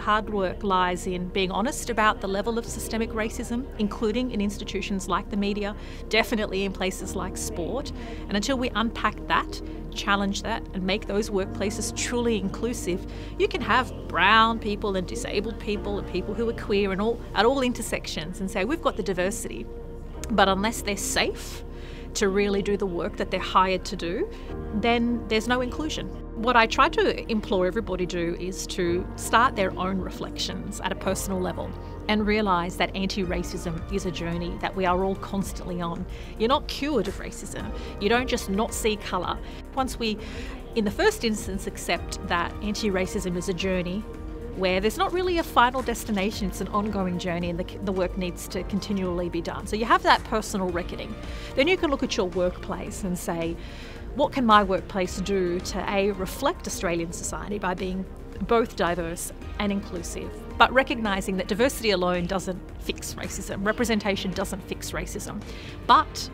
Hard work lies in being honest about the level of systemic racism, including in institutions like the media, definitely in places like sport. And until we unpack that, challenge that, and make those workplaces truly inclusive, you can have brown people and disabled people and people who are queer and all at all intersections and say we've got the diversity. But unless they're safe, to really do the work that they're hired to do, then there's no inclusion. What I try to implore everybody to do is to start their own reflections at a personal level and realise that anti racism is a journey that we are all constantly on. You're not cured of racism, you don't just not see colour. Once we, in the first instance, accept that anti racism is a journey, where there's not really a final destination, it's an ongoing journey and the, the work needs to continually be done. So you have that personal reckoning. Then you can look at your workplace and say, what can my workplace do to A, reflect Australian society by being both diverse and inclusive, but recognising that diversity alone doesn't fix racism, representation doesn't fix racism. But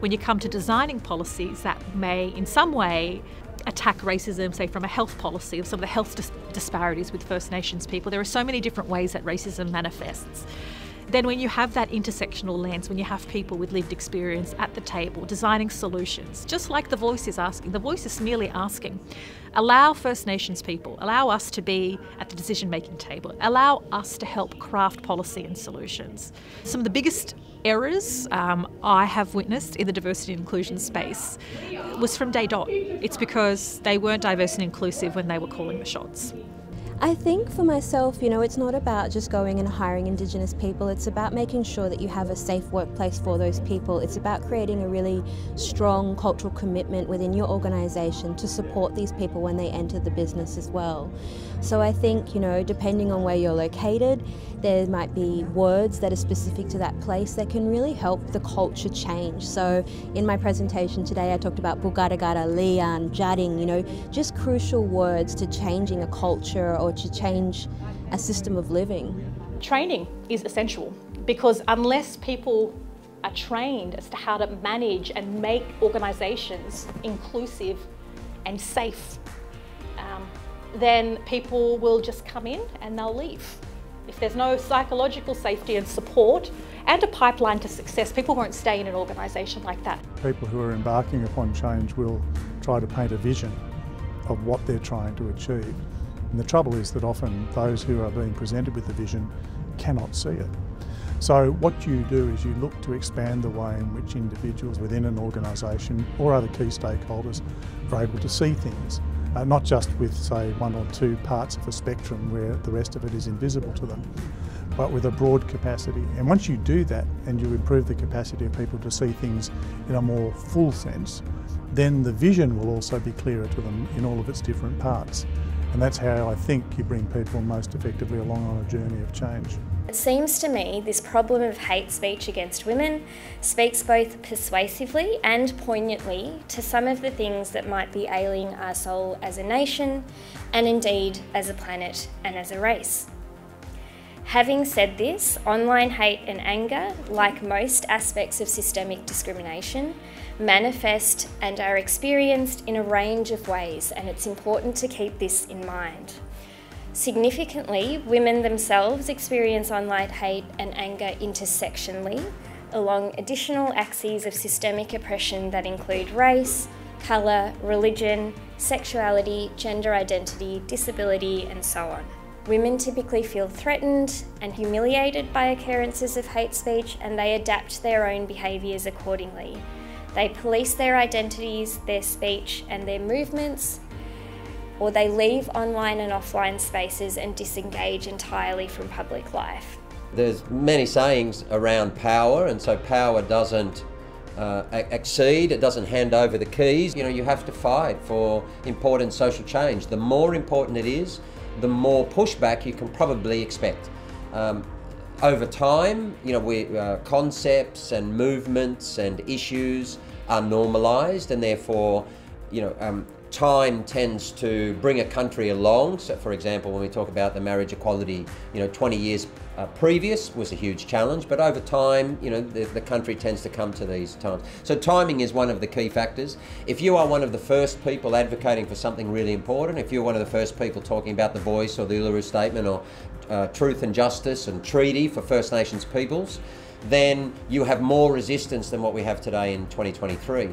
when you come to designing policies that may, in some way, attack racism, say from a health policy of some of the health dis- disparities with First Nations people, there are so many different ways that racism manifests then when you have that intersectional lens, when you have people with lived experience at the table designing solutions, just like the voice is asking, the voice is merely asking, allow First Nations people, allow us to be at the decision making table, allow us to help craft policy and solutions. Some of the biggest errors um, I have witnessed in the diversity and inclusion space was from day dot. It's because they weren't diverse and inclusive when they were calling the shots. I think for myself, you know, it's not about just going and hiring Indigenous people, it's about making sure that you have a safe workplace for those people. It's about creating a really strong cultural commitment within your organisation to support these people when they enter the business as well. So I think, you know, depending on where you're located, there might be words that are specific to that place that can really help the culture change. So in my presentation today, I talked about Bugarrigarra, Liyan, Jading, you know, just crucial words to changing a culture or to change a system of living. Training is essential because unless people are trained as to how to manage and make organisations inclusive and safe, um, then people will just come in and they'll leave. If there's no psychological safety and support and a pipeline to success, people won't stay in an organisation like that. People who are embarking upon change will try to paint a vision of what they're trying to achieve. And the trouble is that often those who are being presented with the vision cannot see it. So what you do is you look to expand the way in which individuals within an organisation or other key stakeholders are able to see things. Uh, not just with, say, one or two parts of a spectrum where the rest of it is invisible to them, but with a broad capacity. And once you do that and you improve the capacity of people to see things in a more full sense, then the vision will also be clearer to them in all of its different parts. And that's how I think you bring people most effectively along on a journey of change. It seems to me this problem of hate speech against women speaks both persuasively and poignantly to some of the things that might be ailing our soul as a nation, and indeed as a planet and as a race. Having said this, online hate and anger, like most aspects of systemic discrimination, manifest and are experienced in a range of ways, and it's important to keep this in mind. Significantly, women themselves experience online hate and anger intersectionally along additional axes of systemic oppression that include race, colour, religion, sexuality, gender identity, disability, and so on. Women typically feel threatened and humiliated by occurrences of hate speech and they adapt their own behaviours accordingly. They police their identities, their speech, and their movements, or they leave online and offline spaces and disengage entirely from public life. There's many sayings around power, and so power doesn't uh, exceed, it doesn't hand over the keys. You know, you have to fight for important social change. The more important it is, the more pushback you can probably expect. Um, over time, you know, we, uh, concepts and movements and issues are normalised, and therefore, you know, um, time tends to bring a country along. So, for example, when we talk about the marriage equality, you know, 20 years uh, previous was a huge challenge, but over time, you know, the, the, country tends to come to these times. So timing is one of the key factors. If you are one of the first people advocating for something really important, if you're one of the first people talking about the voice or the Uluru Statement or uh, truth and justice and treaty for First Nations peoples, then you have more resistance than what we have today in 2023.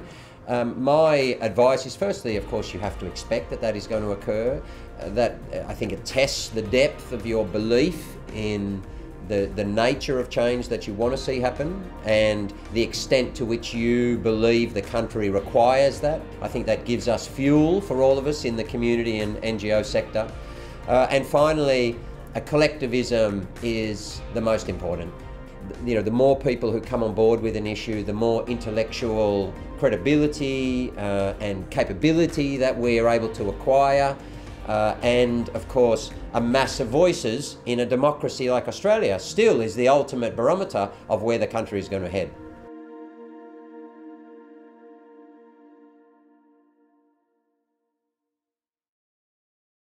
Um, my advice is firstly, of course, you have to expect that that is going to occur. Uh, that uh, I think it tests the depth of your belief in the, the nature of change that you want to see happen and the extent to which you believe the country requires that. I think that gives us fuel for all of us in the community and NGO sector. Uh, and finally, a collectivism is the most important you know, the more people who come on board with an issue, the more intellectual credibility uh, and capability that we are able to acquire. Uh, and of course, a mass of voices in a democracy like Australia still is the ultimate barometer of where the country is going to head.